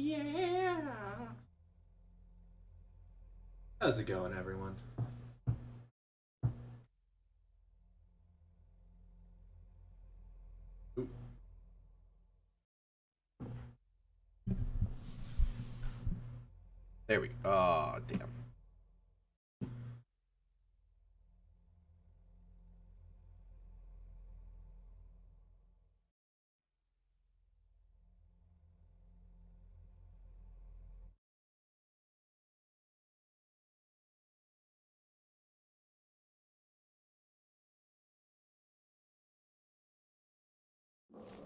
Yeah. How's it going, everyone? There we go. Oh, damn.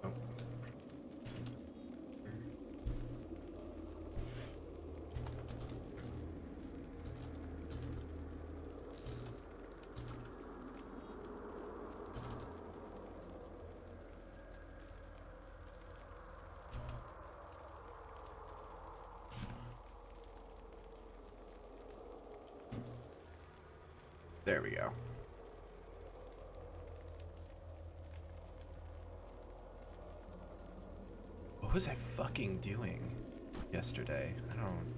Oh. There we go. What was I fucking doing yesterday? I don't.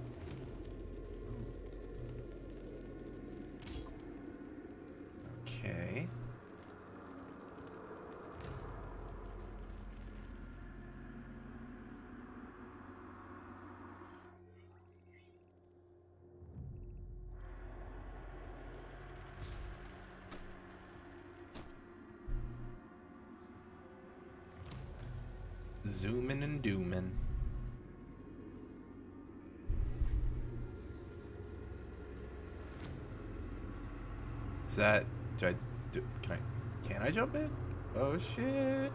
Okay. Zooming and dooming. Is that? Do I? Do, can I? Can I jump in? Oh shit!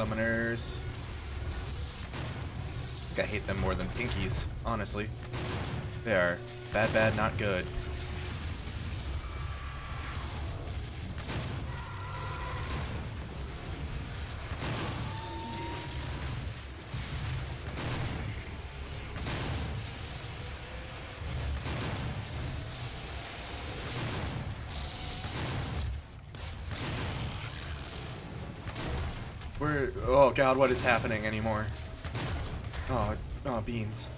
Summoners. I I hate them more than pinkies, honestly. They are bad, bad, not good. Oh god, what is happening anymore? Oh, oh, beans.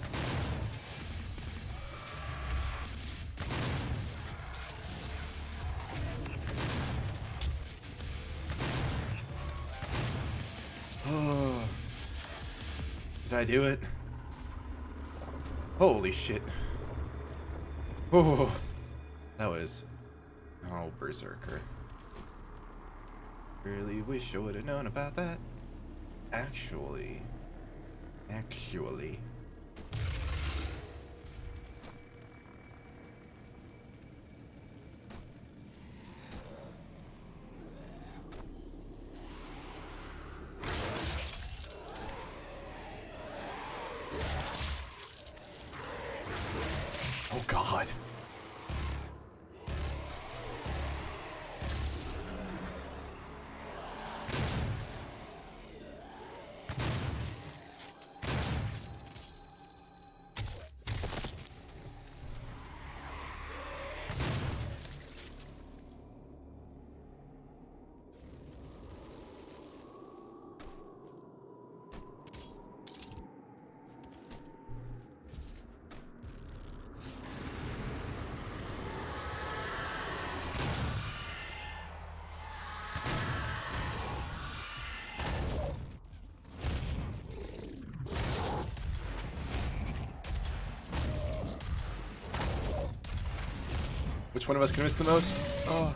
Oh. Did I do it? Holy shit. Oh, that was... Oh, Berserker. Really wish I would have known about that. Actually... Actually... Which one of us can miss the most? Oh.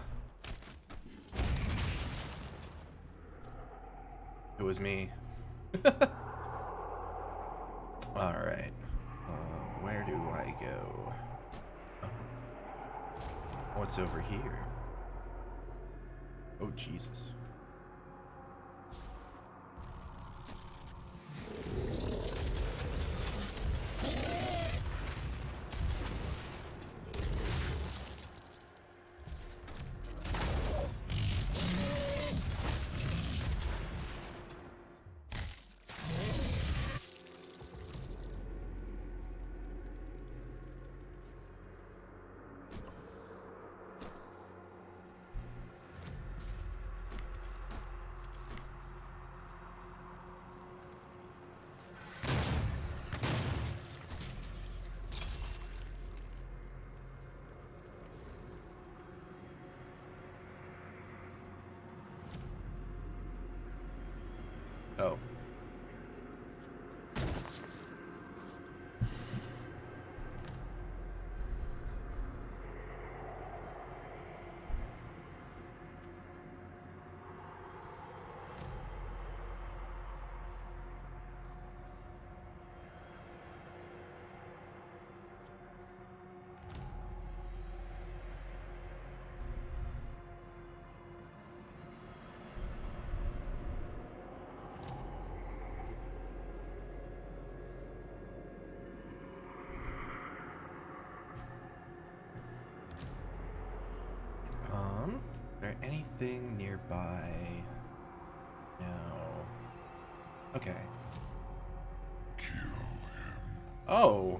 It was me. Alright. Uh, where do I go? Oh. What's over here? Oh, Jesus. Anything nearby? No. Okay. Oh.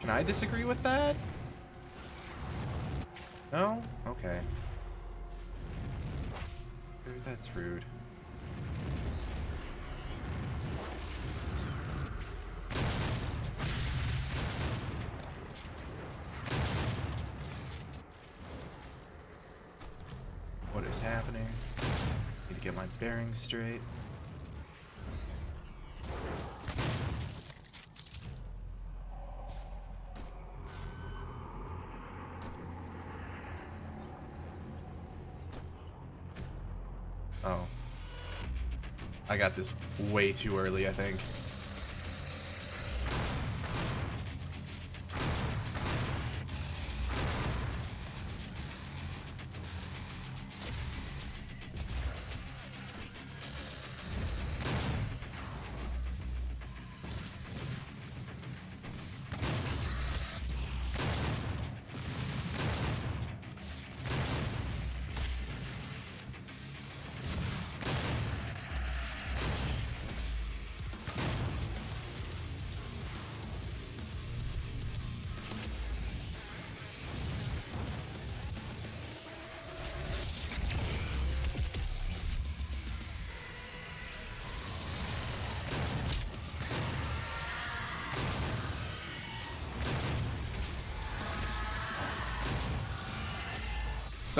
Can I disagree with that? No? Okay. That's rude. What is happening? Need to get my bearings straight. Oh. I got this way too early, I think.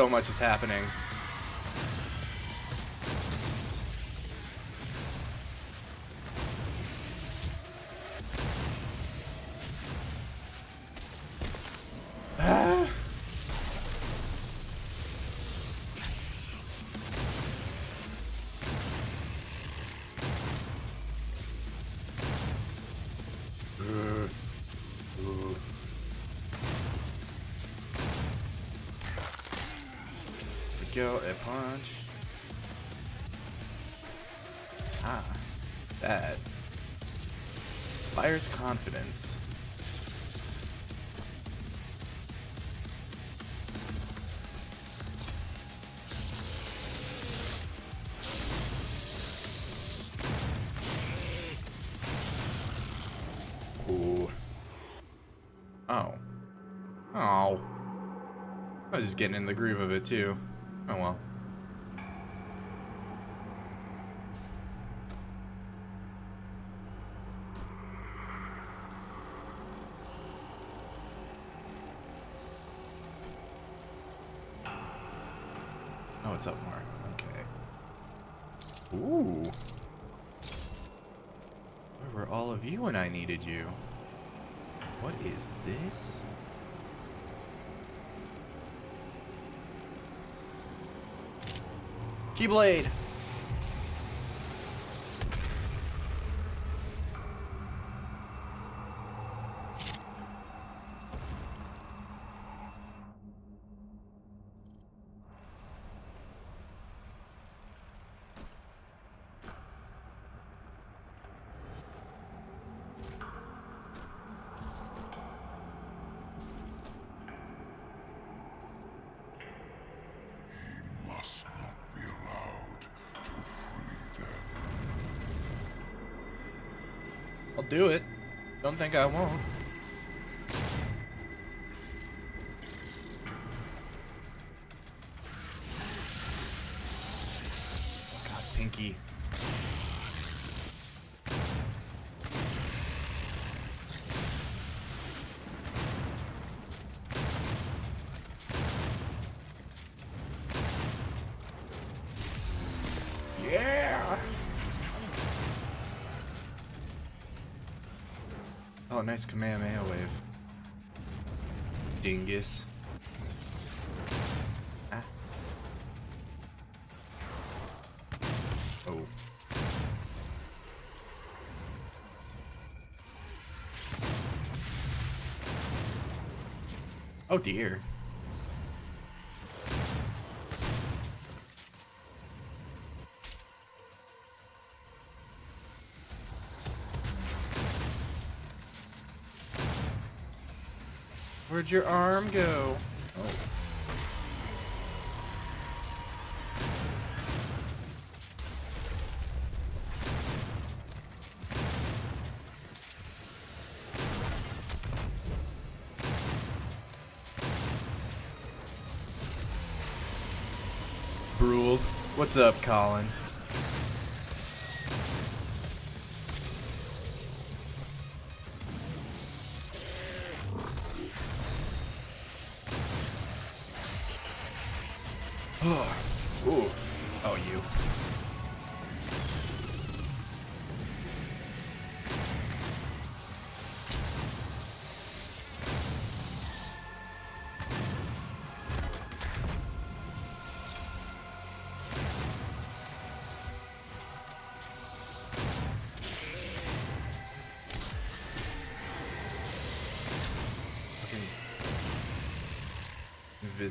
So much is happening. A punch. Ah. That. Inspires confidence. Ooh. Oh. Oh. I was just getting in the groove of it too. Oh well. Oh, it's up more. Okay. Ooh. Where were all of you when I needed you? What is this? Keyblade! Do it. Don't think I won't. Nice Kamehameha wave. Dingus. Ah. Oh. Oh dear. Where'd your arm go? Oh. Brule. What's up, Colin?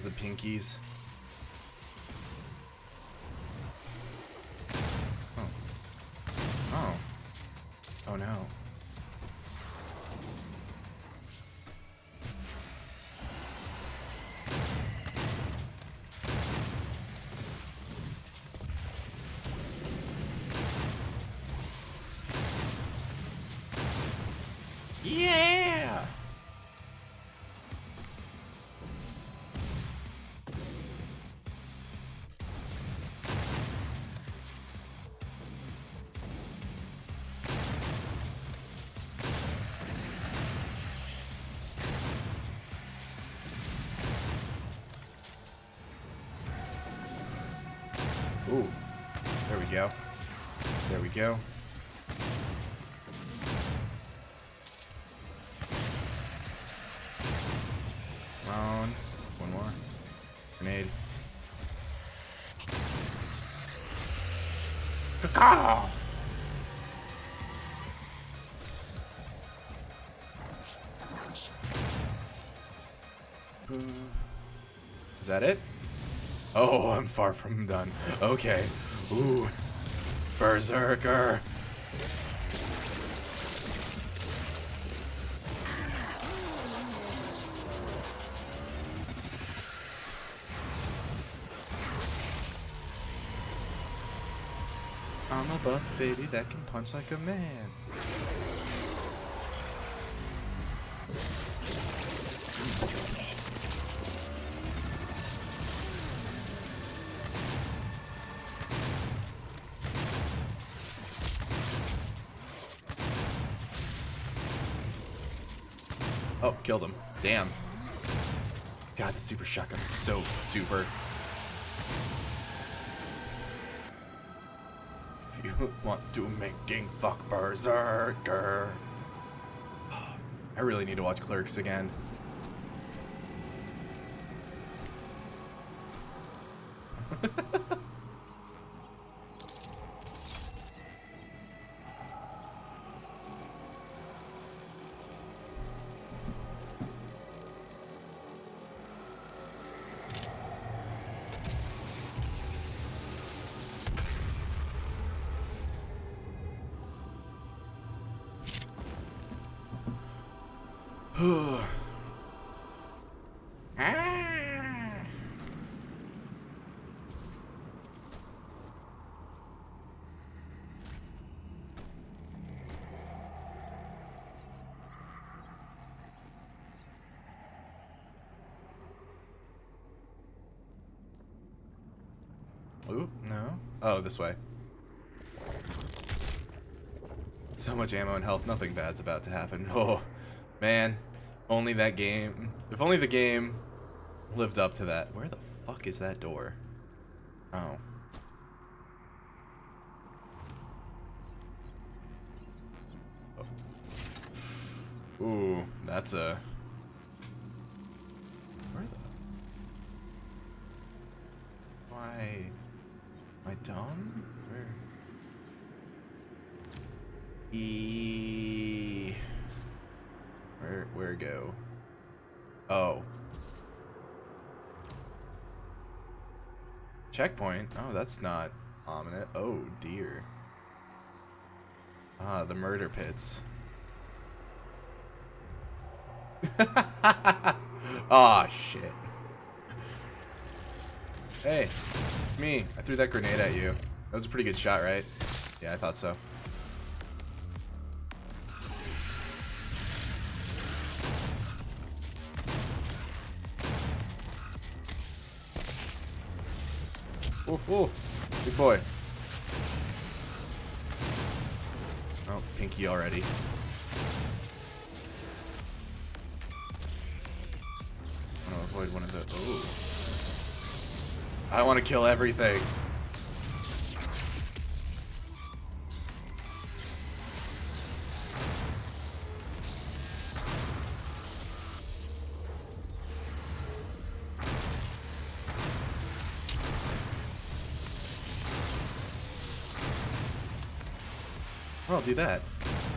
Visipinkies. Oh. Go. Come on. One more. Grenade. Caw! Is that it? Oh, I'm far from done. Okay. Ooh. Berserker. I'm a buff baby that can punch like a man. Killed him. Damn. God, the super shotgun is so super. If you want to make King fuck Berserker. I really need to watch Clerks again. Ooh, no. Oh, this way. So much ammo and health, nothing bad's about to happen. Oh, man. Only that game. If only the game lived up to that. Where the fuck is that door? Oh. oh. Ooh, that's a... Where the... Why... I dumb? Where? E... Where, where go? Oh. Checkpoint? Oh, that's not ominous. Oh, dear. Ah, the murder pits. Aw, oh, shit. Hey, it's me. I threw that grenade at you. That was a pretty good shot, right? Yeah, I thought so. Oh, oh, good boy. Oh, pinky already. I want to avoid one of the. Oh. I want to kill everything. Oh, I'll do that.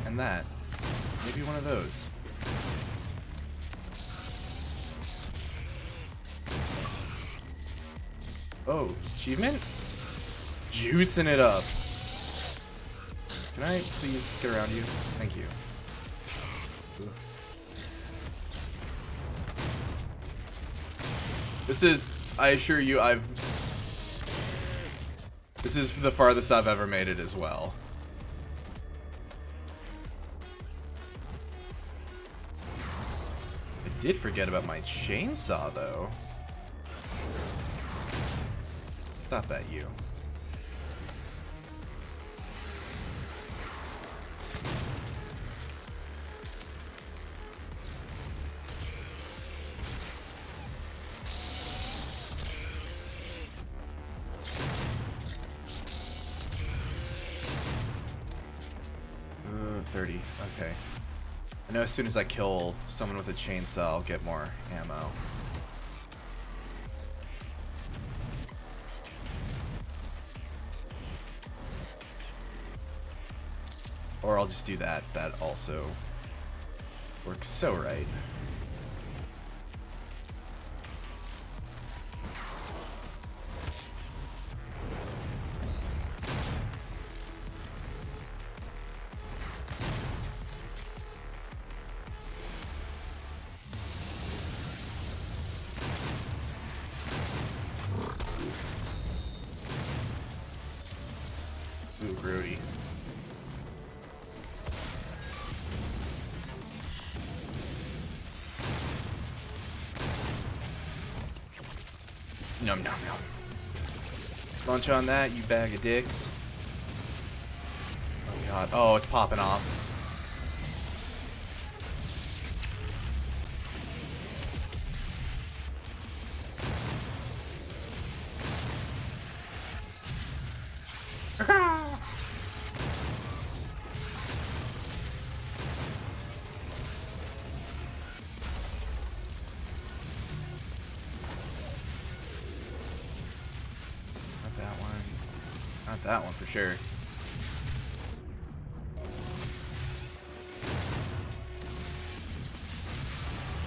And that. Maybe one of those. Oh, achievement? Juicing it up. Can I please get around you? Thank you. This is, I assure you, I've... This is the farthest I've ever made it as well. I did forget about my chainsaw, though. Stop that, you. Uh, 30. Okay. I know as soon as I kill someone with a chainsaw, I'll get more ammo. I'll just do that. That also works so right. Lunch on that, you bag of dicks. Oh god. Oh, it's popping off. That one for sure.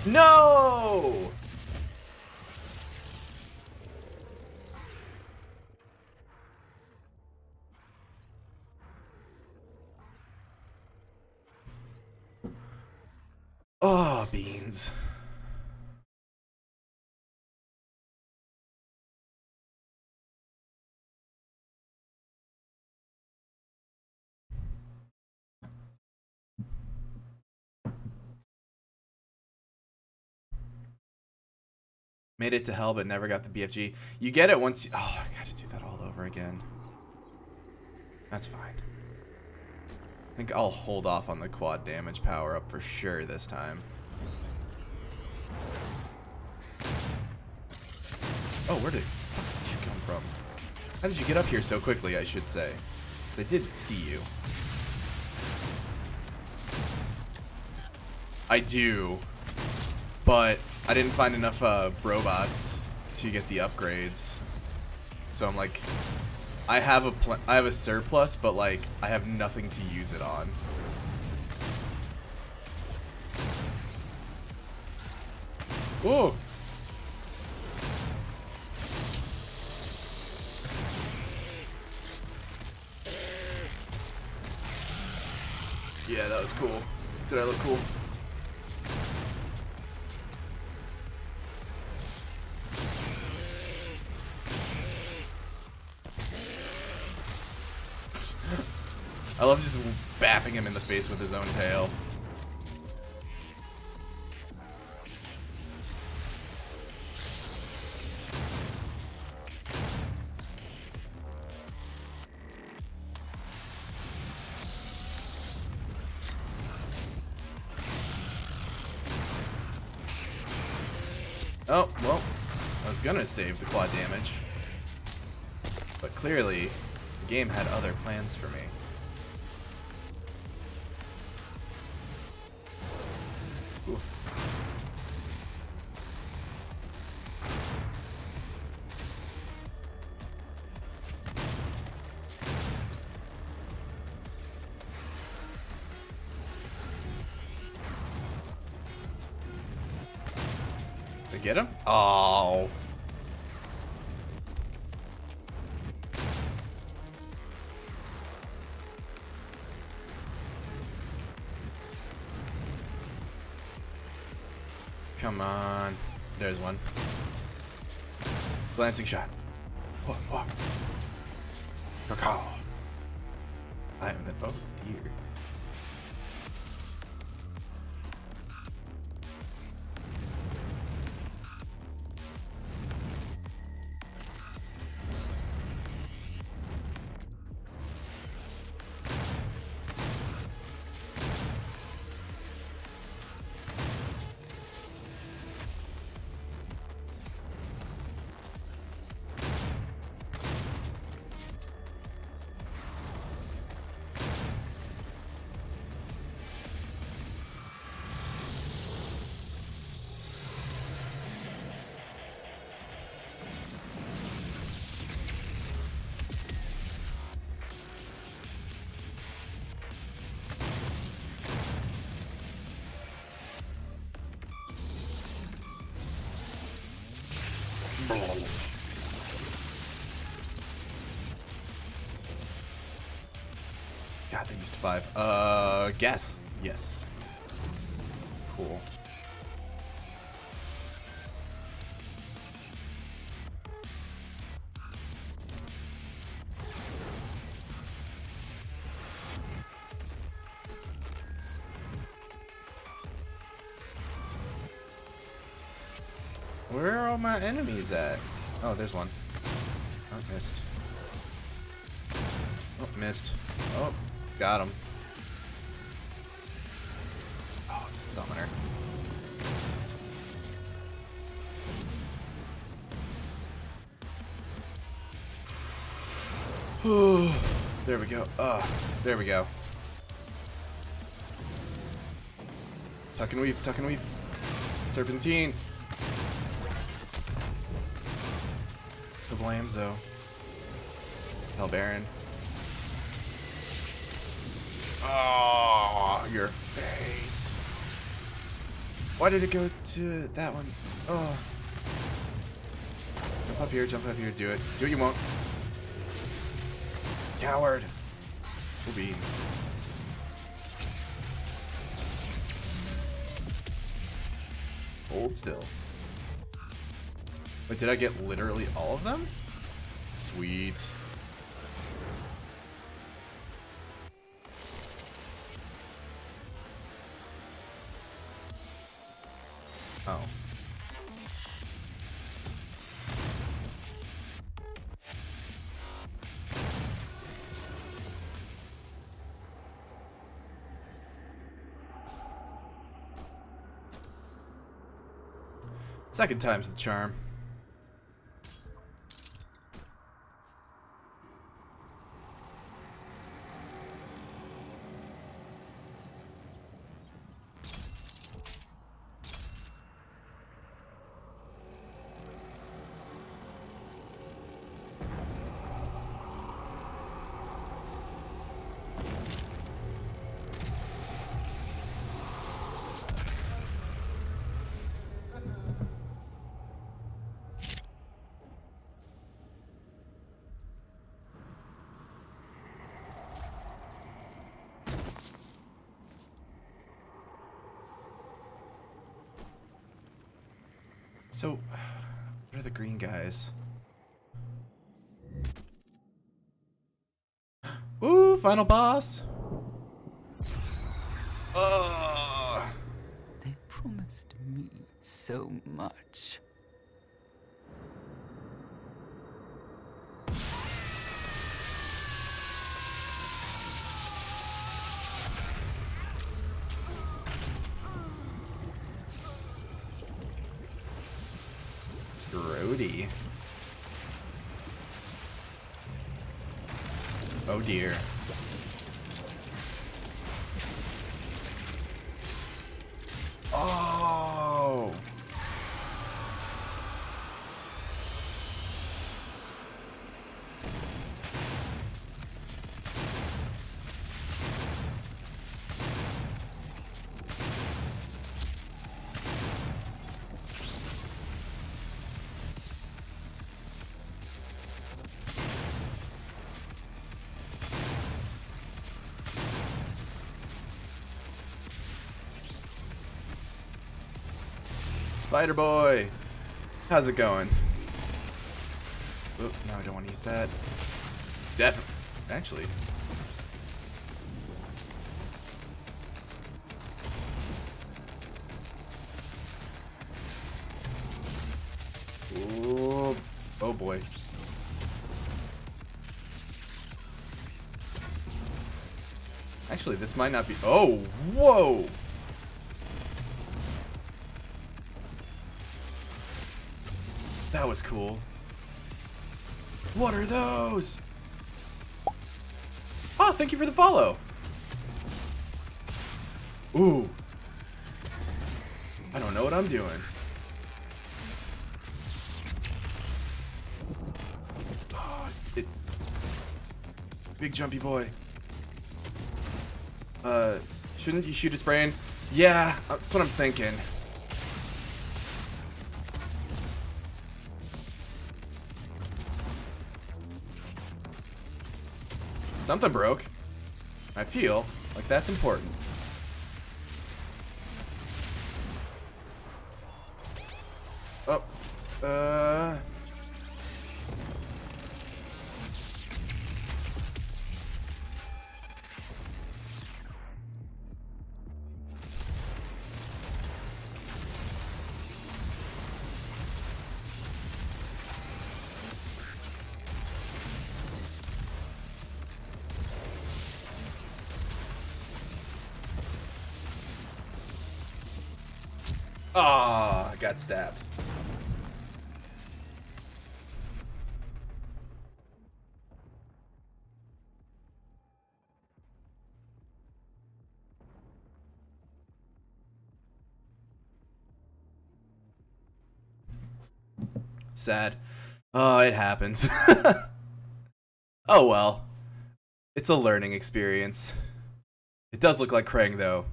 No! Made it to hell, but never got the BFG. You get it once you... Oh, I gotta do that all over again. That's fine. I think I'll hold off on the quad damage power up for sure this time. Oh, where did, fuck did you come from? How did you get up here so quickly, I should say? I did see you. I do. But I didn't find enough uh, robots to get the upgrades. So I'm like, I have a I have a surplus, but like I have nothing to use it on. Whoa! Yeah, that was cool. Did I look cool? In the face with his own tail. Oh, well, I was gonna save the quad damage. But clearly, the game had other plans for me. Come on. There's one. Glancing shot. Whoa, whoa. Caw. I am the oh dear. Five. Uh, gas. Yes. Cool. Where are all my enemies at? Oh, there's one. Oh, missed. Oh, missed. Oh, got him. Oh, it's a summoner. there we go. Oh, there we go. Tuck and weave, tuck and weave. Serpentine. The Blamzo. Hell Baron. Oh, your face. Why did it go to that one? Oh. Jump up here, jump up here, do it. Do what you won't. Coward. Cool beans. Hold still. Wait, did I get literally all of them? Sweet. Oh. Second time's the charm. Final boss. Uh. They promised me so much. Grody. Oh dear. Spider Boy! How's it going? Oop, no, I don't want to use that. Definitely. Actually. Ooh, oh boy. Actually, this might not be. Oh, whoa! That was cool. What are those? Oh, thank you for the follow. Ooh. I don't know what I'm doing. Oh, it, big jumpy boy. Uh, shouldn't you shoot his brain? Yeah, that's what I'm thinking. Something broke. I feel like that's important. Got stabbed. Sad. Oh, it happens. oh well. It's a learning experience. It does look like Krang, though.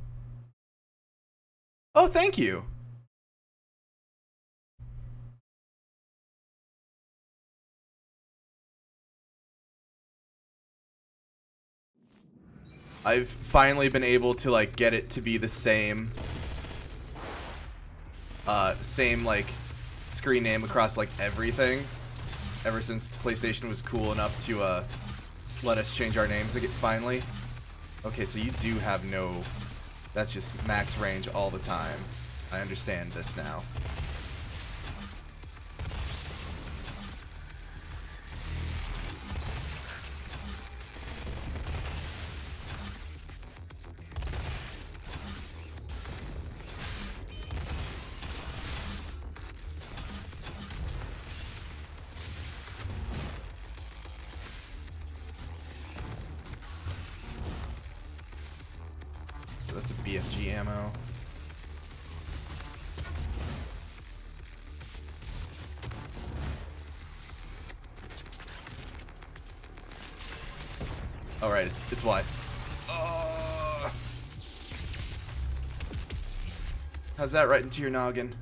Oh, thank you. I've finally been able to like get it to be the same uh same like screen name across like everything ever since PlayStation was cool enough to uh let us change our names again finally. Okay, so you do have no that's just max range all the time. I understand this now. Alright, it's, it's wide. Uh, how's that right into your noggin?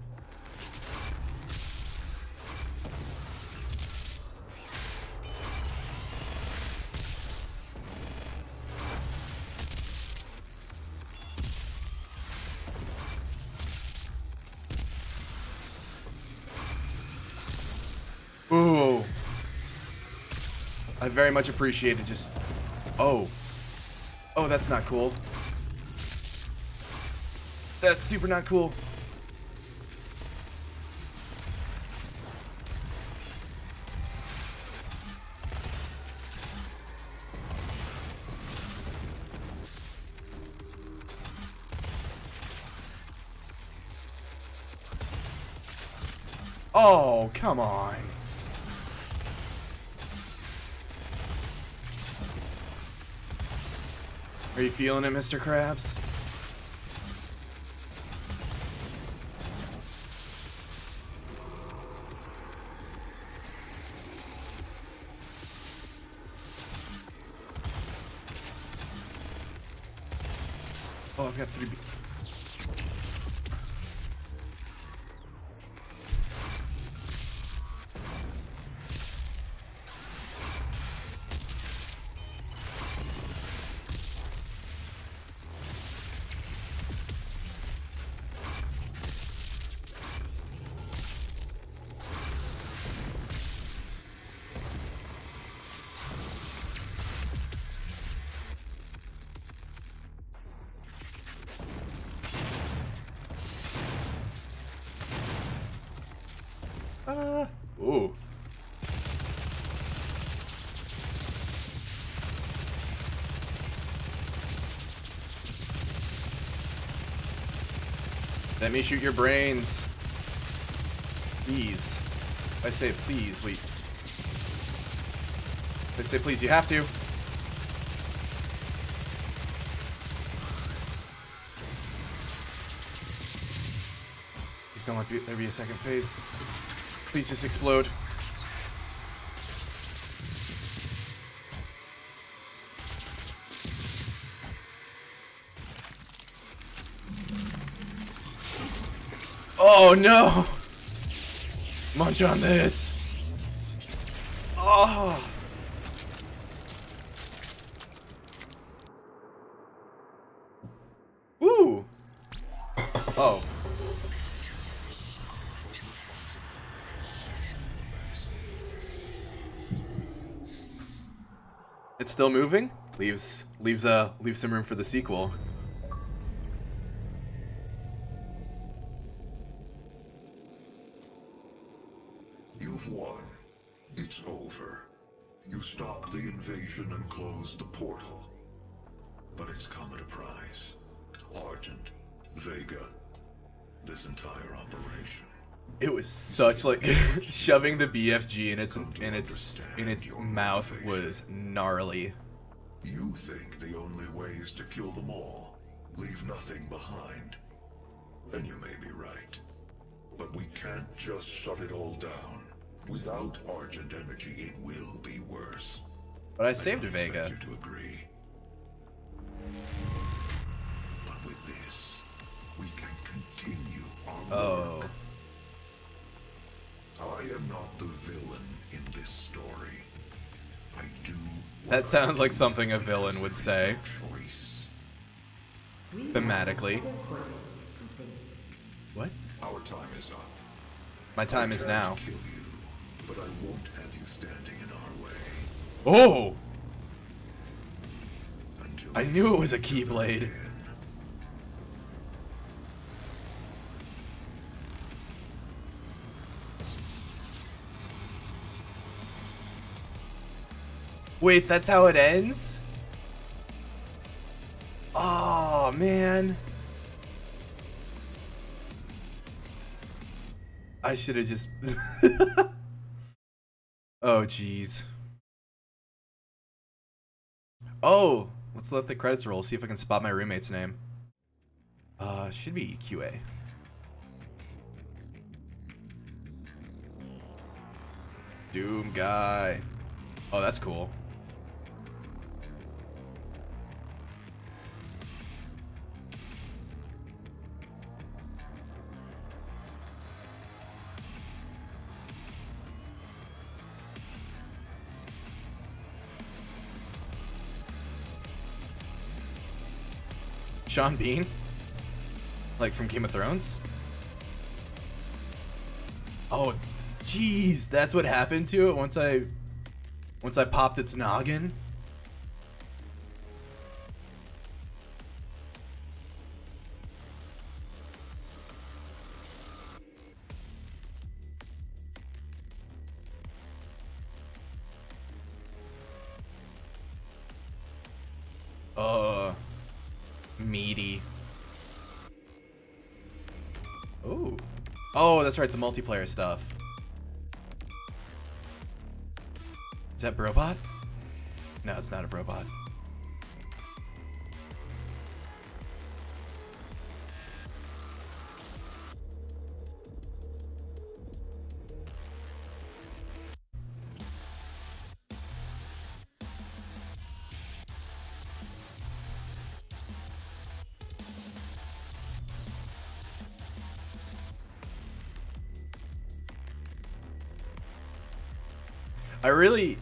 Ooh. I very much appreciated just... Oh. Oh, that's not cool. That's super not cool. Feeling it, Mr. Krabs? Uh, ooh. Let me shoot your brains. Please. I say please, wait. I say please, you have to. Please don't let there be a second phase. Please just explode. Oh no! Munch on this. Oh. Ooh. Oh. It's still moving. Leaves leaves uh leaves some room for the sequel. You've won. It's over. You stopped the invasion and closed the portal. But it's come at a price. Argent, Vega. This entire operation. It was such like shoving the BFG in its in its in its mouth was gnarly. You think the only way is to kill them all, leave nothing behind. And you may be right. But we can't just shut it all down. Without Argent energy, it will be worse. But I I saved Vega. you to agree. But with this, we can continue our Oh. work. I am not That sounds like something a villain would say. no choice. We have Thematically. other coordinates complete. What? Our time is up. My time is now. Kill you, but I won't have you standing in our way Oh! until I knew it was a Keyblade. Wait, that's how it ends? Oh, man. I should have just. oh, jeez. Oh, let's let the credits roll. See if I can spot my roommate's name. Uh, should be EQA. Doom guy. Oh, that's cool. Sean Bean? Like from Game of Thrones? Oh, jeez, that's what happened to it once I once I popped its noggin. Meaty. Oh. Oh, that's right, the multiplayer stuff. Is that Brobot? No, it's not a robot. Really,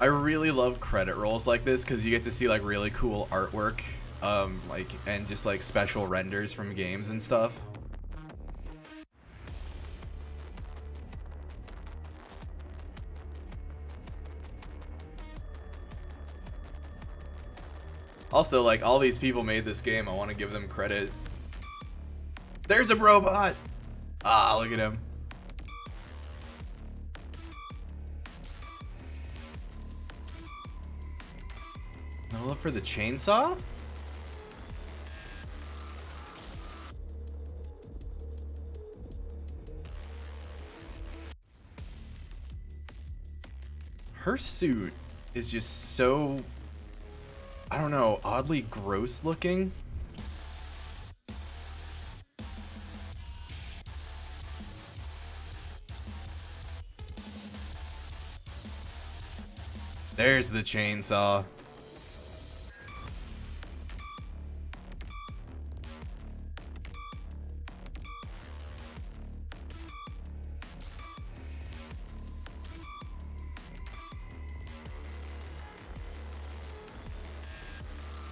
I really love credit rolls like this because you get to see like really cool artwork, um, like and just like special renders from games and stuff. Also, like all these people made this game, I want to give them credit. There's a robot. Ah, look at him. For the chainsaw? Her suit is just so, I don't know, oddly gross looking. There's the chainsaw.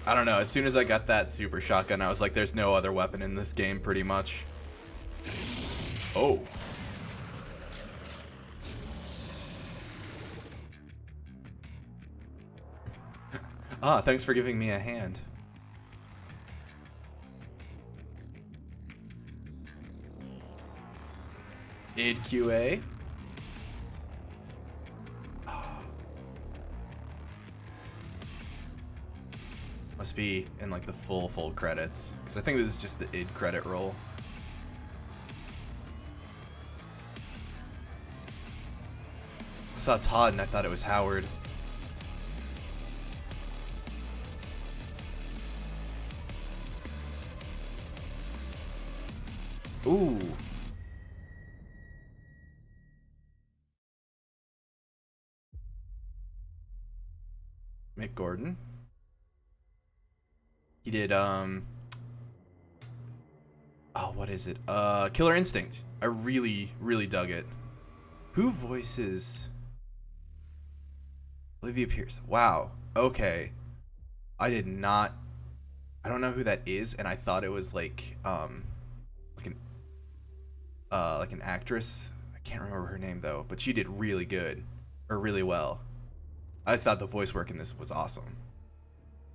I don't know. As soon as I got that super shotgun, I was like, there's no other weapon in this game, pretty much. Oh. ah, thanks for giving me a hand. id QA. MSB and like the full full credits because I think this is just the id credit roll. I saw Todd and I thought it was Howard. Ooh. Mick Gordon. He did um Oh, what is it? Uh Killer Instinct. I really really dug it. Who voices Olivia Pierce? Wow. Okay. I did not I don't know who that is and I thought it was like um like an uh like an actress. I can't remember her name though, but she did really good or really well. I thought the voice work in this was awesome.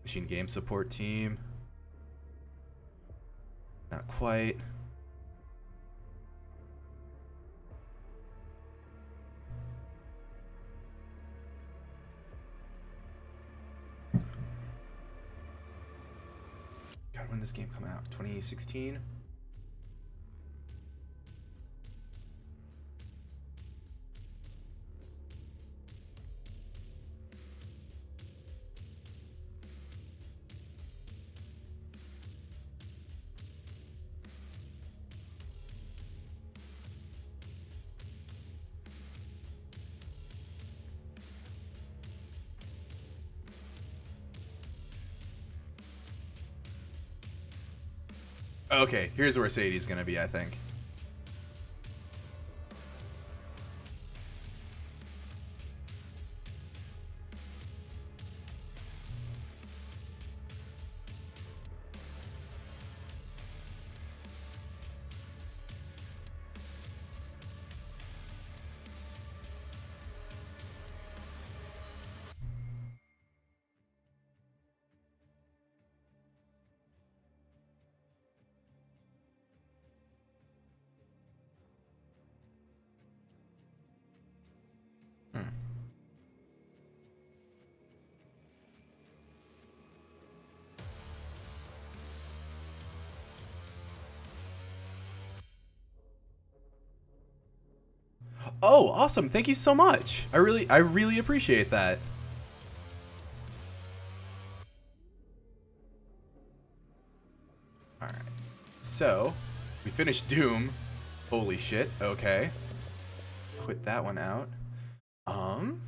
Machine game support team. Not quite. God, when this game come out? 2016? Okay, here's where Sadie's gonna be, I think. Oh, awesome. Thank you so much. I really I really appreciate that. All right. So, we finished Doom. Holy shit. Okay. Quit that one out. Um